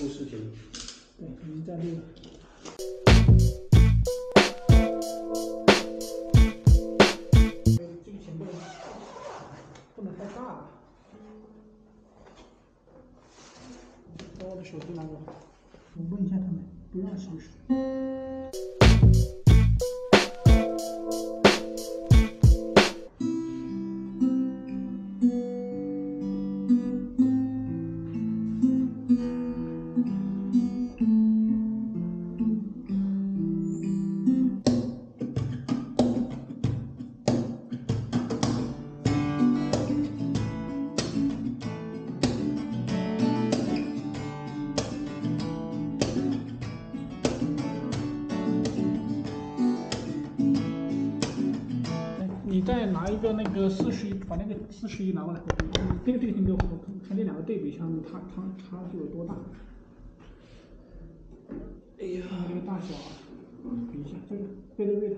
录视频。对，已经在录。这个前辈不能太大了。把我的手机拿过来，我问一下他们，不让收拾。哎你再拿一个那个四十一，把那个四十一拿过来，这个这个先给我，我看这两个对比一下，它它差距有多大？哎呀，看看这个大小啊，比一下，这个对对对的，